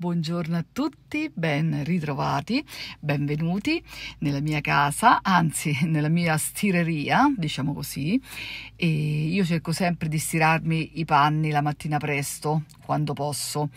Buongiorno a tutti, ben ritrovati, benvenuti nella mia casa, anzi nella mia stireria, diciamo così. E io cerco sempre di stirarmi i panni la mattina presto, quando posso.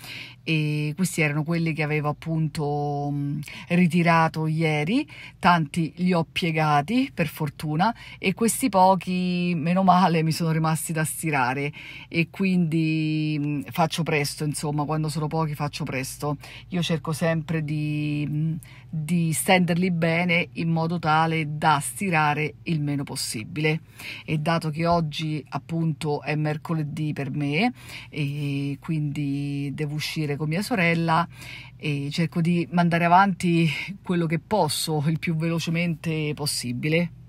E questi erano quelli che avevo appunto mm, ritirato ieri, tanti li ho piegati per fortuna e questi pochi, meno male, mi sono rimasti da stirare e quindi mm, faccio presto, insomma, quando sono pochi faccio presto. Io cerco sempre di, di stenderli bene in modo tale da stirare il meno possibile. E dato che oggi appunto è mercoledì per me e quindi devo uscire con mia sorella e cerco di mandare avanti quello che posso il più velocemente possibile.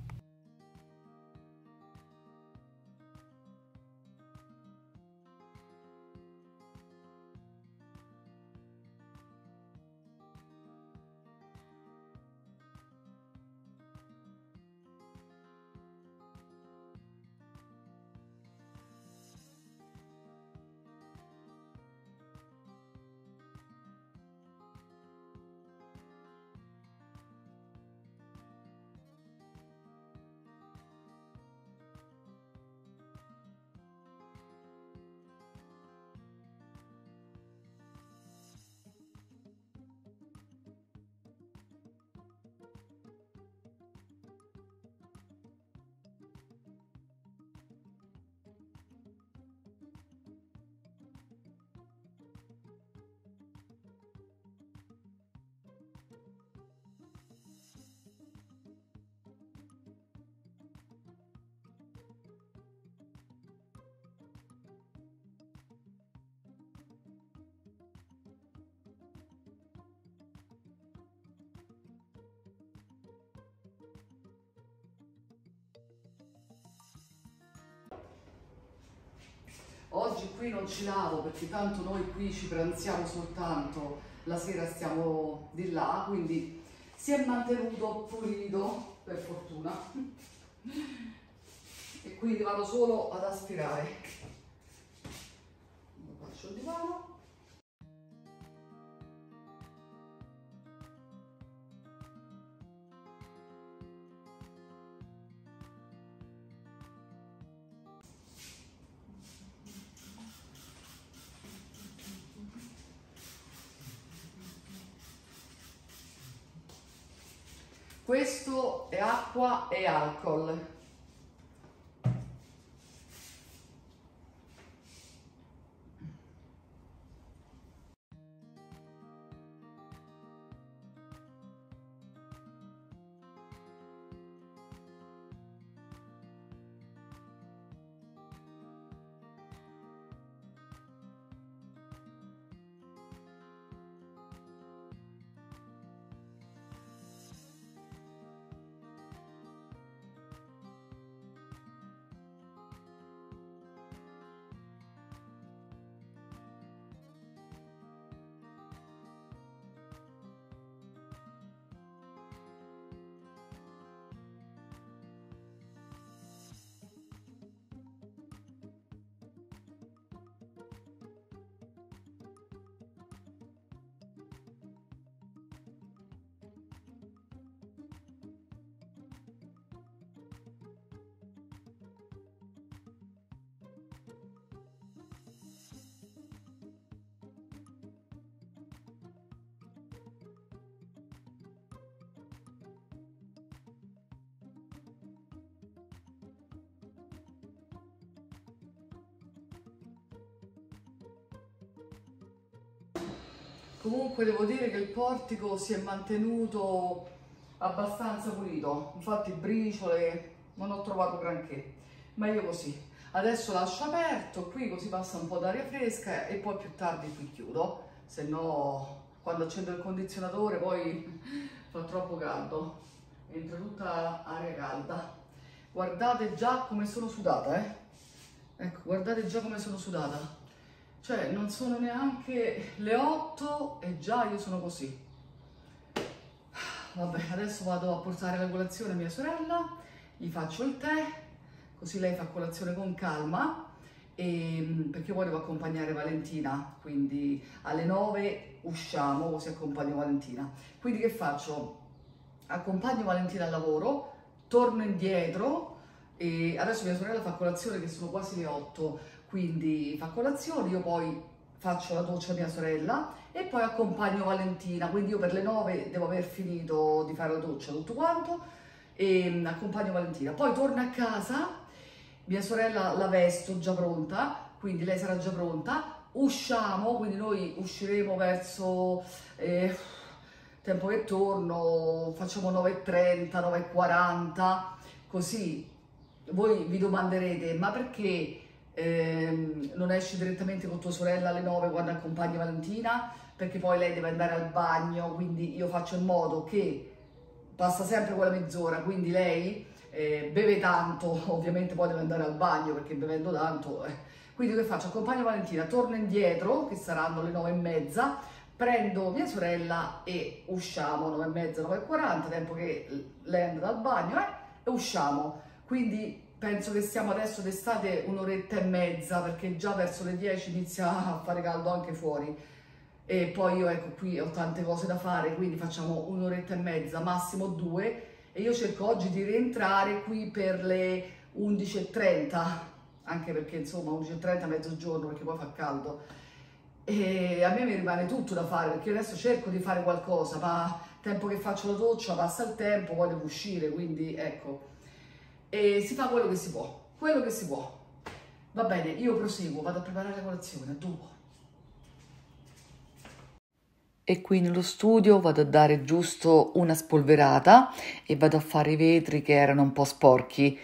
Oggi qui non ci lavo perché tanto noi qui ci pranziamo soltanto, la sera stiamo di là, quindi si è mantenuto pulito, per fortuna. E quindi vado solo ad aspirare. Acqua e alcol. Comunque devo dire che il portico si è mantenuto abbastanza pulito, infatti briciole non ho trovato granché, meglio così. Adesso lascio aperto qui così passa un po' d'aria fresca e poi più tardi qui chiudo, se no quando accendo il condizionatore poi fa troppo caldo, entra tutta aria calda. Guardate già come sono sudata, eh? Ecco, guardate già come sono sudata. Cioè, non sono neanche le 8 e già io sono così. Vabbè, adesso vado a portare la colazione a mia sorella, gli faccio il tè, così lei fa colazione con calma e, ehm, perché volevo accompagnare Valentina, quindi alle 9 usciamo così accompagno Valentina. Quindi che faccio? Accompagno Valentina al lavoro, torno indietro e adesso mia sorella fa colazione che sono quasi le 8, quindi fa colazione, io poi faccio la doccia a mia sorella e poi accompagno Valentina, quindi io per le 9 devo aver finito di fare la doccia, tutto quanto, e mm, accompagno Valentina. Poi torno a casa mia sorella la vesto già pronta, quindi lei sarà già pronta, usciamo, quindi noi usciremo verso eh, tempo che torno, facciamo 9.30, 9.40, così. Voi vi domanderete ma perché eh, non esci direttamente con tua sorella alle 9 quando accompagni Valentina? Perché poi lei deve andare al bagno, quindi io faccio in modo che passa sempre quella mezz'ora, quindi lei eh, beve tanto, ovviamente poi deve andare al bagno perché bevendo tanto... Eh. Quindi che faccio? Accompagno Valentina, torno indietro, che saranno le nove e mezza, prendo mia sorella e usciamo, nove e mezza, nove e quaranta, tempo che lei andrà al bagno, eh, e usciamo. Quindi penso che stiamo adesso d'estate un'oretta e mezza, perché già verso le 10 inizia a fare caldo anche fuori. E poi io ecco qui ho tante cose da fare, quindi facciamo un'oretta e mezza, massimo due, e io cerco oggi di rientrare qui per le 11.30 anche perché insomma 11.30 mezzogiorno perché poi fa caldo. E a me mi rimane tutto da fare perché adesso cerco di fare qualcosa ma tempo che faccio la doccia passa il tempo poi devo uscire quindi ecco e si fa quello che si può quello che si può. Va bene io proseguo vado a preparare la colazione dopo e qui nello studio vado a dare giusto una spolverata e vado a fare i vetri che erano un po' sporchi.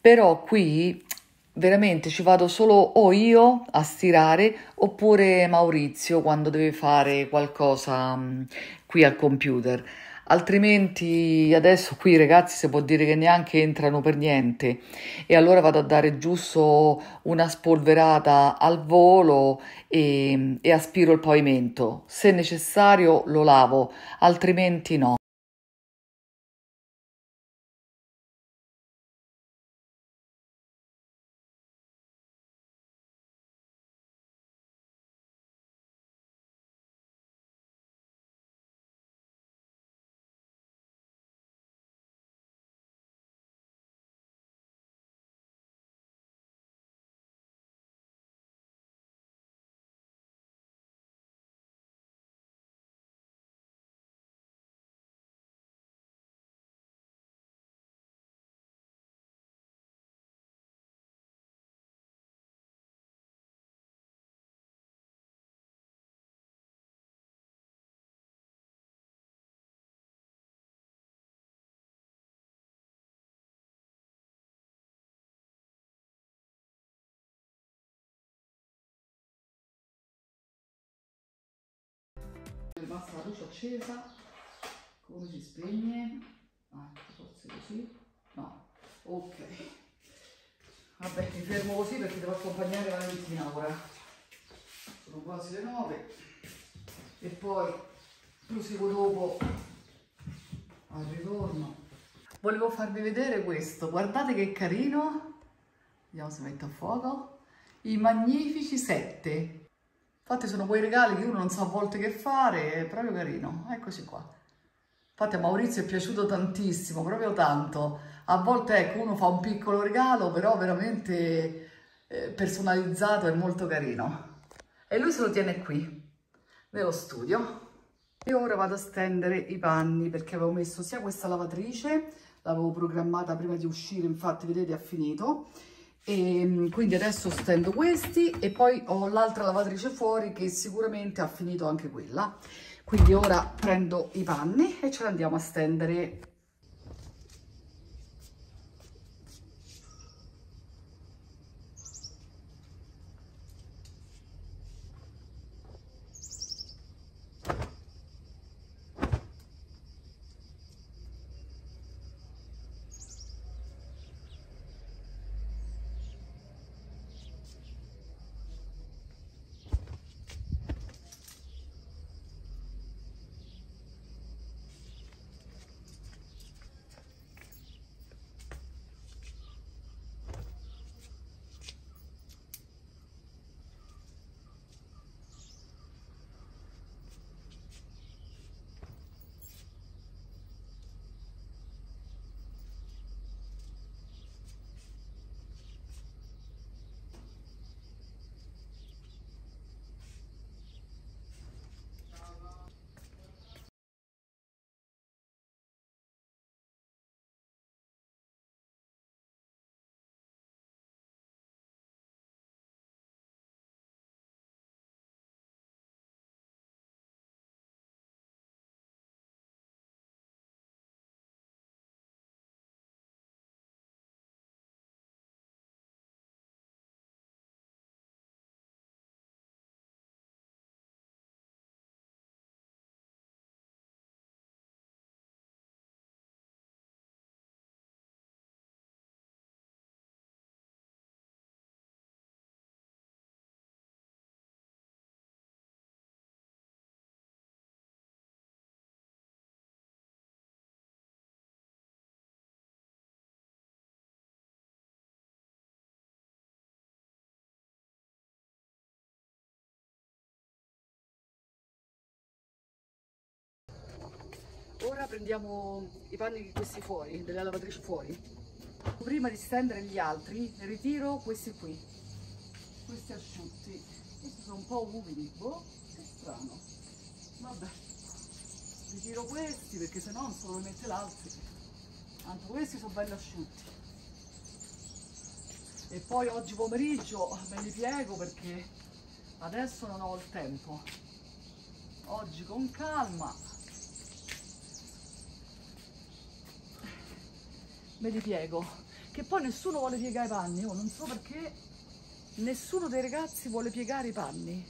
Però qui veramente ci vado solo o io a stirare oppure Maurizio quando deve fare qualcosa um, qui al computer altrimenti adesso qui ragazzi si può dire che neanche entrano per niente. E allora vado a dare giusto una spolverata al volo e, e aspiro il pavimento. Se necessario lo lavo altrimenti no basta la luce accesa come si spegne? Ah, forse così. No. Ok. Vabbè mi fermo così perché devo accompagnare Valentina ora. Sono quasi le 9 e poi proseguo dopo al ritorno. Volevo farvi vedere questo. Guardate che carino. Vediamo se metto a fuoco. I magnifici 7 Infatti sono quei regali che uno non sa a volte che fare, è proprio carino. Eccoci qua. Infatti a Maurizio è piaciuto tantissimo, proprio tanto. A volte ecco, uno fa un piccolo regalo, però veramente eh, personalizzato e molto carino. E lui se lo tiene qui, nello studio. E ora vado a stendere i panni perché avevo messo sia questa lavatrice, l'avevo programmata prima di uscire, infatti vedete ha finito, e ehm, quindi adesso stendo questi e poi ho l'altra lavatrice fuori che sicuramente ha finito anche quella. Quindi ora prendo i panni e ce li andiamo a stendere ora prendiamo i panni questi fuori, della lavatrice fuori. Prima di stendere gli altri, ritiro questi qui, questi asciutti. Questi sono un po' umidi, boh, che strano. Vabbè, ritiro questi perché se no non so dove mette l'altro. Tanto questi sono belli asciutti. E poi oggi pomeriggio me li piego perché adesso non ho il tempo. Oggi con calma me li piego. Che poi nessuno vuole piegare i panni, io non so perché nessuno dei ragazzi vuole piegare i panni.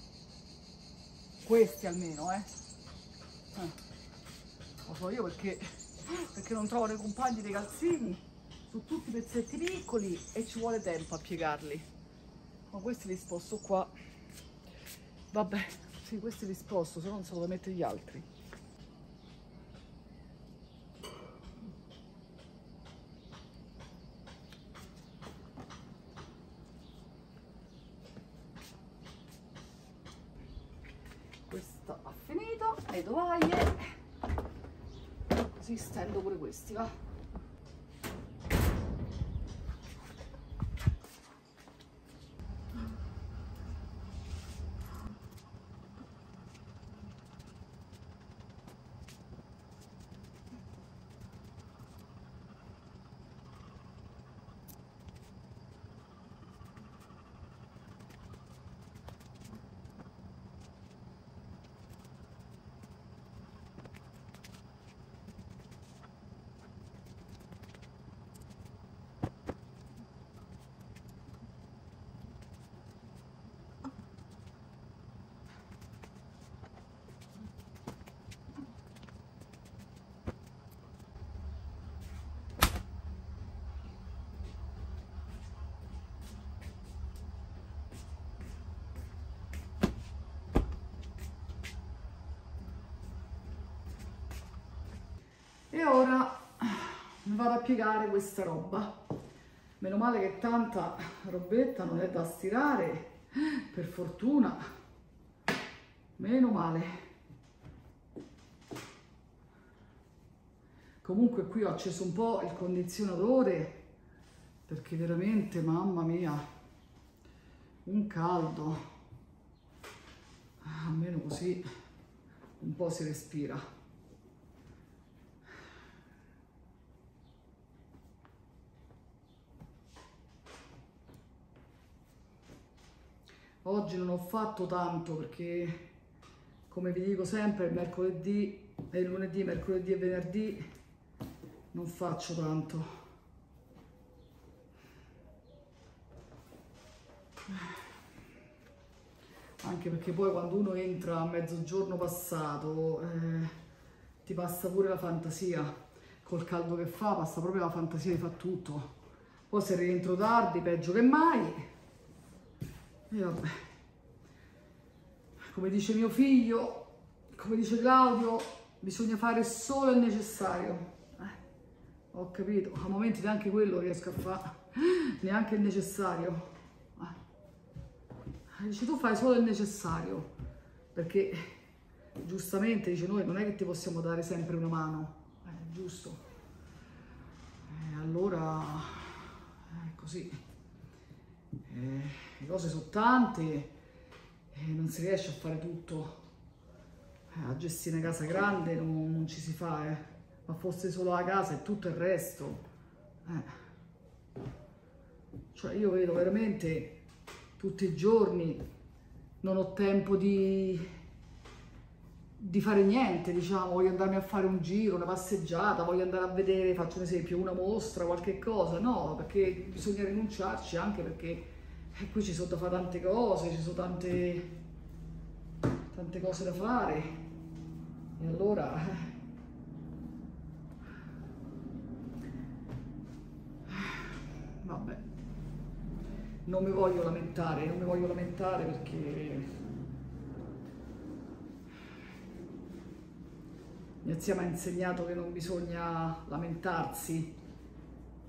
Questi almeno, eh. eh. Lo so io perché, perché non trovo nei compagni dei calzini, su tutti pezzetti piccoli e ci vuole tempo a piegarli. Ma questi li sposto qua. Vabbè, sì, questi li sposto, se no non so dove mettere gli altri. questo ha finito le tovaglie così stendo pure questi va e ora vado a piegare questa roba. Meno male che tanta robetta non è da stirare per fortuna. Meno male. Comunque qui ho acceso un po' il condizionatore perché veramente mamma mia un caldo. Almeno così un po' si respira Oggi non ho fatto tanto perché, come vi dico sempre, mercoledì, e lunedì, mercoledì e venerdì non faccio tanto. Anche perché poi quando uno entra a mezzogiorno passato eh, ti passa pure la fantasia. Col caldo che fa passa proprio la fantasia di fare tutto. Poi se rientro tardi, peggio che mai e vabbè. Come dice mio figlio, come dice Claudio, bisogna fare solo il necessario. Eh, ho capito, a momenti neanche quello riesco a fare, neanche il necessario. Eh. Dice tu fai solo il necessario, perché giustamente dice noi non è che ti possiamo dare sempre una mano, eh, giusto? E allora è così. Eh le cose sono tante e non si riesce a fare tutto. Eh, a gestire una casa grande non, non ci si fa, eh. ma fosse solo la casa e tutto il resto. Eh. Cioè io vedo veramente tutti i giorni, non ho tempo di, di fare niente, diciamo, voglio andarmi a fare un giro, una passeggiata, voglio andare a vedere, faccio un esempio, una mostra, qualche cosa, no, perché bisogna rinunciarci anche perché e qui ci sono da fare tante cose, ci sono tante, tante cose da fare. E allora... Vabbè. Non mi voglio lamentare, non mi voglio lamentare perché... Mia zia mi ha insegnato che non bisogna lamentarsi,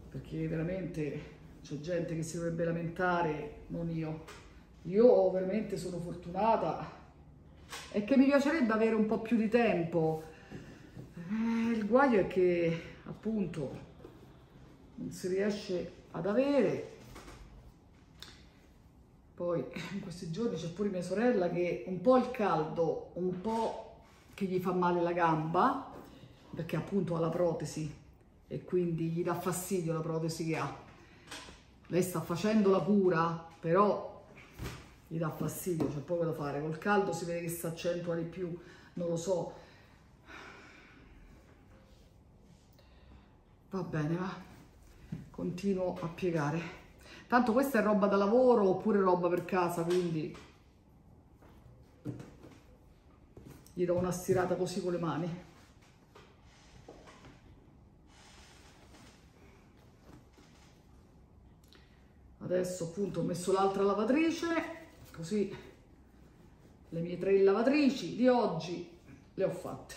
perché veramente c'è gente che si dovrebbe lamentare, non io. Io veramente sono fortunata e che mi piacerebbe avere un po' più di tempo, Eh, il guaio è che appunto non si riesce ad avere. Poi in questi giorni c'è pure mia sorella che un po' il caldo, un po' che gli fa male la gamba, perché appunto ha la protesi e quindi gli dà fastidio la protesi che ha. Lei sta facendo la cura, però gli dà fastidio, c'è poco da fare. Col caldo si vede che si accentua di più, non lo so. Va bene, va. Continuo a piegare. Tanto questa è roba da lavoro oppure roba per casa, quindi gli do una stirata così con le mani. Adesso appunto ho messo l'altra lavatrice, così le mie tre lavatrici di oggi le ho fatte.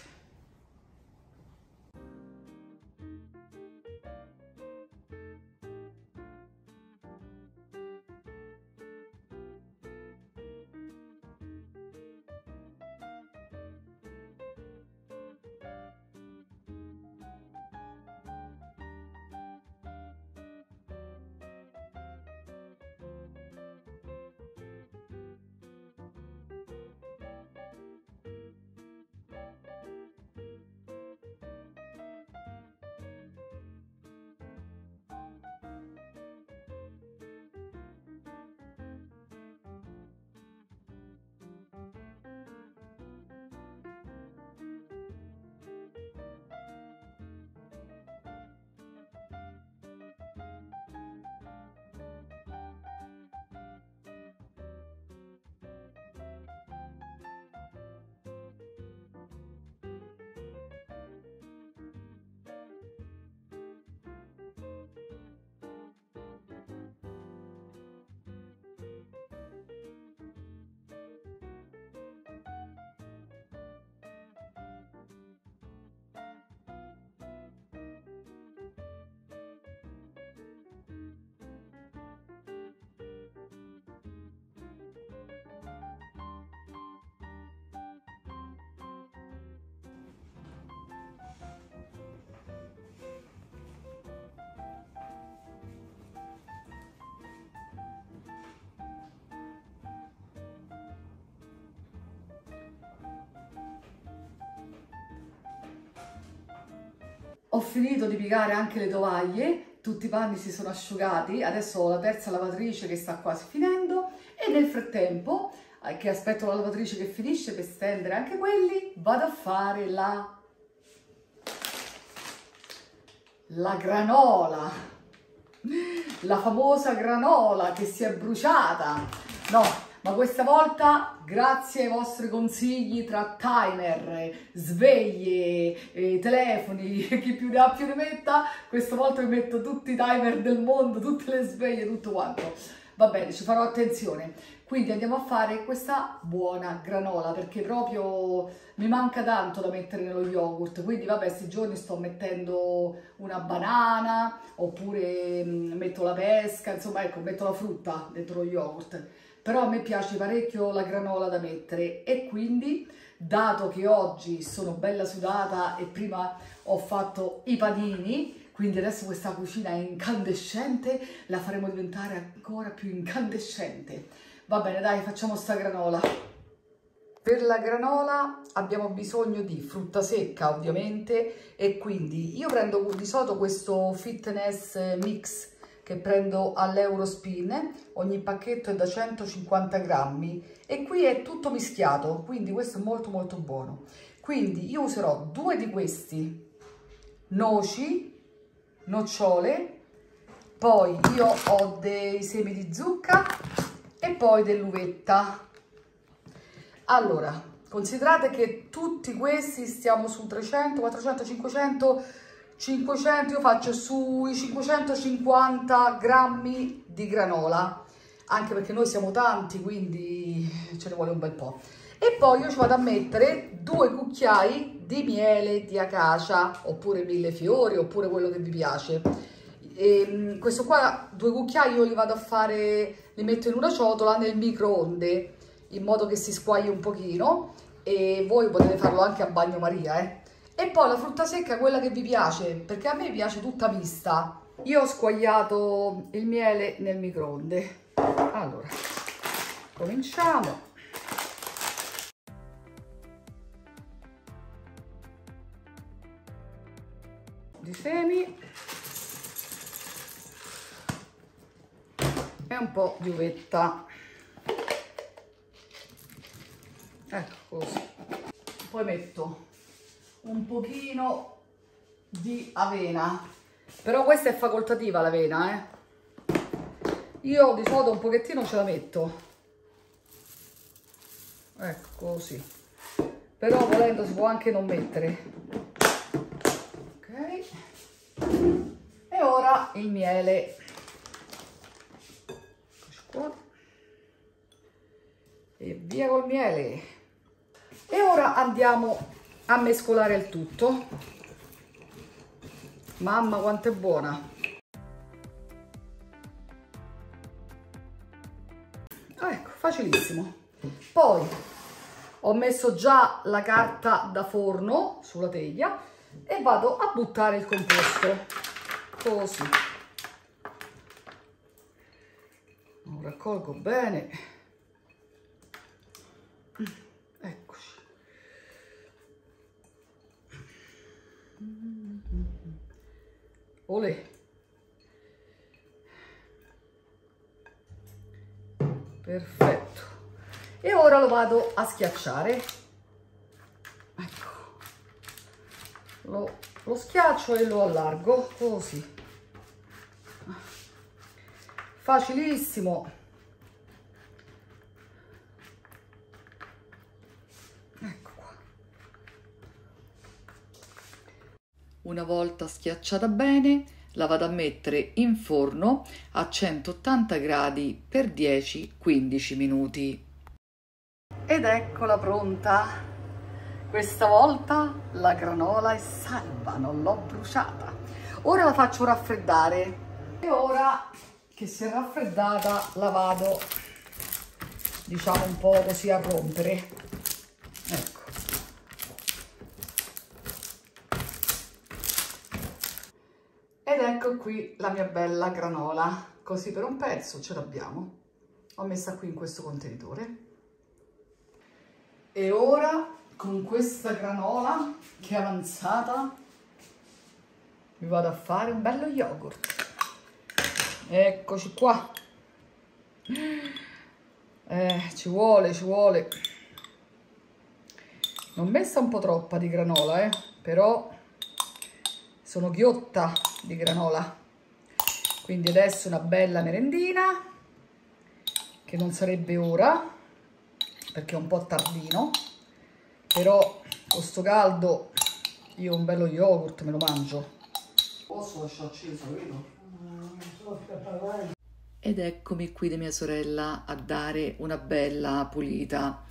Ho finito di piegare anche le tovaglie, tutti i panni si sono asciugati, adesso ho la terza lavatrice che sta quasi finendo e nel frattempo, eh, che aspetto la lavatrice che finisce per stendere anche quelli, vado a fare la, la granola, la famosa granola che si è bruciata. No, ma questa volta grazie ai vostri consigli tra timer, sveglie, eh, telefoni, chi più ne ha più ne metta, questa volta vi metto tutti i timer del mondo, tutte le sveglie, tutto quanto. Va bene, ci farò attenzione. Quindi andiamo a fare questa buona granola perché proprio mi manca tanto da mettere nello yogurt. Quindi vabbè, questi giorni sto mettendo una banana oppure mm, metto la pesca, insomma ecco, metto la frutta dentro lo yogurt però a me piace parecchio la granola da mettere e quindi dato che oggi sono bella sudata e prima ho fatto i panini quindi adesso questa cucina è incandescente la faremo diventare ancora più incandescente. Va bene dai facciamo sta granola. Per la granola abbiamo bisogno di frutta secca ovviamente e quindi io prendo di solito questo fitness mix che prendo all'Eurospin, ogni pacchetto è da 150 grammi e qui è tutto mischiato, quindi questo è molto molto buono. Quindi io userò due di questi, noci, nocciole, poi io ho dei semi di zucca e poi dell'uvetta. Allora, considerate che tutti questi stiamo su 300, 400, 500 500, io faccio sui 550 grammi di granola, anche perché noi siamo tanti, quindi ce ne vuole un bel po'. E poi io ci vado a mettere due cucchiai di miele di acacia, oppure mille fiori, oppure quello che vi piace. E ehm, questo qua, due cucchiai, io li vado a fare, li metto in una ciotola nel microonde, in modo che si squagli un pochino, e voi potete farlo anche a bagnomaria, eh E poi la frutta secca, quella che vi piace, perché a me piace tutta mista. Io ho squagliato il miele nel microonde. Allora, cominciamo. Di semi. E un po' di uvetta. Ecco così. Poi metto un pochino di avena. Però questa è facoltativa l'avena, eh. Io di solito un pochettino ce la metto. Ecco così. Però volendo si può anche non mettere. Ok. E ora il miele. E via col miele. E ora andiamo a mescolare il tutto. Mamma quanto è buona! ecco facilissimo poi ho messo già la carta da forno sulla teglia e vado a buttare il composto così lo raccolgo bene eccoci Olè. perfetto. E ora lo vado a schiacciare. Ecco. Lo, lo schiaccio e lo allargo così. Facilissimo una volta schiacciata bene la vado a mettere in forno a 180 gradi per 10-15 minuti. Ed eccola pronta! Questa volta la granola è salva, non l'ho bruciata. Ora la faccio raffreddare e ora che si è raffreddata la vado diciamo un po' così a rompere. Ecco. Ed ecco qui la mia bella granola, così per un pezzo ce l'abbiamo. Ho messa qui in questo contenitore. E ora con questa granola che è avanzata vi vado a fare un bello yogurt. Eccoci qua. Eh, ci vuole, ci vuole. L'ho messa un po' troppa di granola, eh, però sono ghiotta di granola. Quindi adesso una bella merendina che non sarebbe ora perché è un po' tardino però con sto caldo io un bello yogurt me lo mangio. Posso lasciare acceso vedo ed eccomi qui da mia sorella a dare una bella pulita.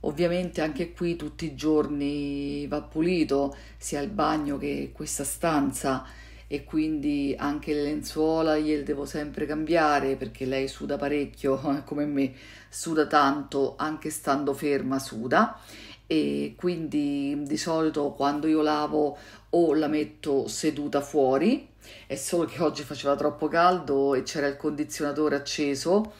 Ovviamente anche qui tutti i giorni va pulito sia il bagno che questa stanza e quindi anche le lenzuola gliele devo sempre cambiare perché lei suda parecchio come me, suda tanto anche stando ferma suda. E quindi di solito quando io lavo o la metto seduta fuori è solo che oggi faceva troppo caldo e c'era il condizionatore acceso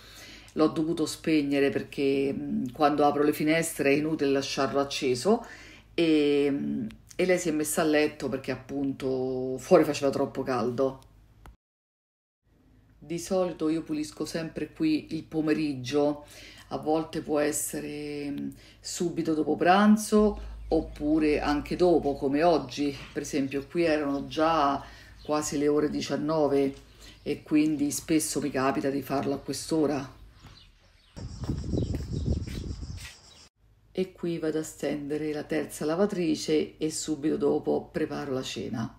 l'ho dovuto spegnere perché quando apro le finestre è inutile lasciarlo acceso e, e lei si è messa a letto perché appunto fuori faceva troppo caldo. Di solito io pulisco sempre qui il pomeriggio, a volte può essere subito dopo pranzo oppure anche dopo come oggi, per esempio qui erano già quasi le ore 19 e quindi spesso mi capita di farlo a quest'ora. E qui vado a stendere la terza lavatrice e subito dopo preparo la cena.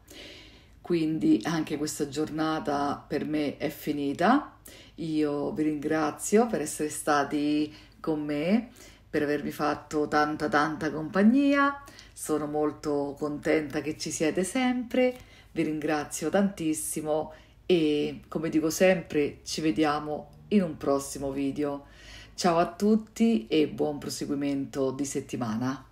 Quindi anche questa giornata per me è finita. Io vi ringrazio per essere stati con me, per avermi fatto tanta tanta compagnia. Sono molto contenta che ci siete sempre. Vi ringrazio tantissimo e come dico sempre ci vediamo in un prossimo video. Ciao a tutti e buon proseguimento di settimana.